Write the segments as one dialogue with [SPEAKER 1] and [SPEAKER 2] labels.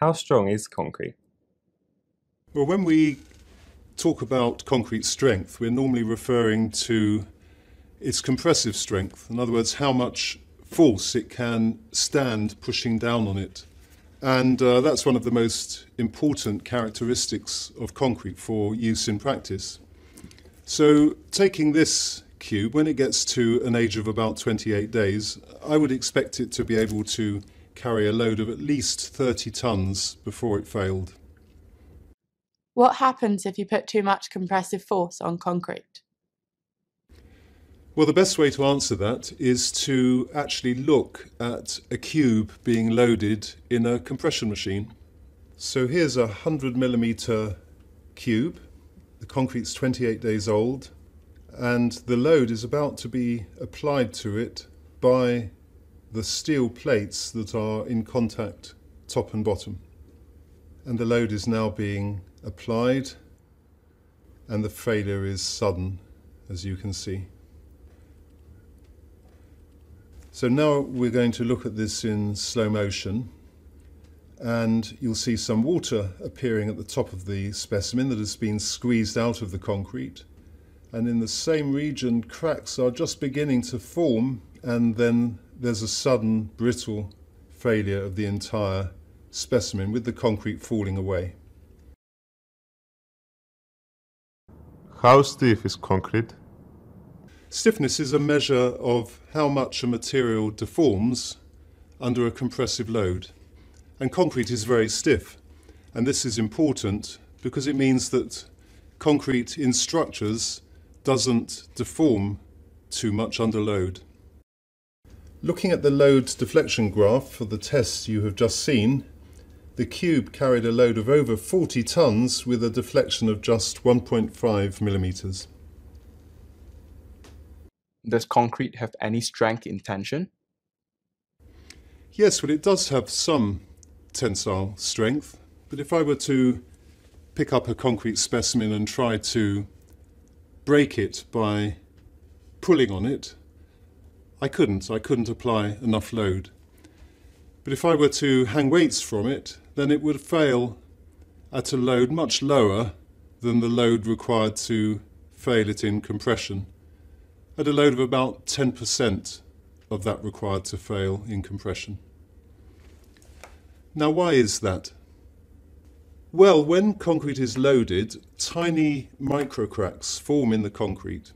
[SPEAKER 1] How strong is concrete?
[SPEAKER 2] Well, when we talk about concrete strength, we're normally referring to its compressive strength. In other words, how much force it can stand pushing down on it. And uh, that's one of the most important characteristics of concrete for use in practice. So, taking this cube, when it gets to an age of about 28 days, I would expect it to be able to carry a load of at least 30 tons before it failed.
[SPEAKER 3] What happens if you put too much compressive force on concrete?
[SPEAKER 2] Well, the best way to answer that is to actually look at a cube being loaded in a compression machine. So here's a 100 millimeter cube. The concrete's 28 days old, and the load is about to be applied to it by the steel plates that are in contact top and bottom. And the load is now being applied, and the failure is sudden, as you can see. So now we're going to look at this in slow motion and you'll see some water appearing at the top of the specimen that has been squeezed out of the concrete. And in the same region, cracks are just beginning to form and then there's a sudden brittle failure of the entire specimen with the concrete falling away.
[SPEAKER 4] How stiff is concrete?
[SPEAKER 2] Stiffness is a measure of how much a material deforms under a compressive load. And concrete is very stiff. And this is important because it means that concrete in structures doesn't deform too much under load. Looking at the load deflection graph for the test you have just seen, the cube carried a load of over 40 tons with a deflection of just 1.5 millimeters.
[SPEAKER 5] Does concrete have any strength in tension?
[SPEAKER 2] Yes, well, it does have some tensile strength. But if I were to pick up a concrete specimen and try to break it by pulling on it, I couldn't. I couldn't apply enough load. But if I were to hang weights from it, then it would fail at a load much lower than the load required to fail it in compression at a load of about 10% of that required to fail in compression. Now, why is that? Well, when concrete is loaded, tiny microcracks form in the concrete.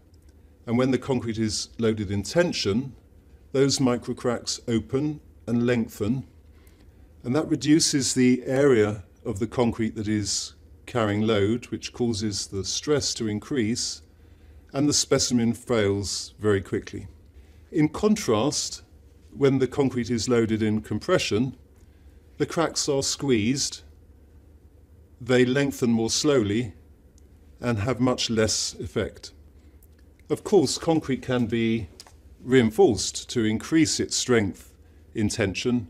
[SPEAKER 2] And when the concrete is loaded in tension, those microcracks open and lengthen, and that reduces the area of the concrete that is carrying load, which causes the stress to increase and the specimen fails very quickly. In contrast, when the concrete is loaded in compression, the cracks are squeezed, they lengthen more slowly, and have much less effect. Of course, concrete can be reinforced to increase its strength in tension,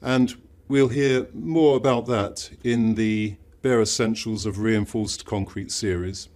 [SPEAKER 2] and we'll hear more about that in the Bare Essentials of Reinforced Concrete series.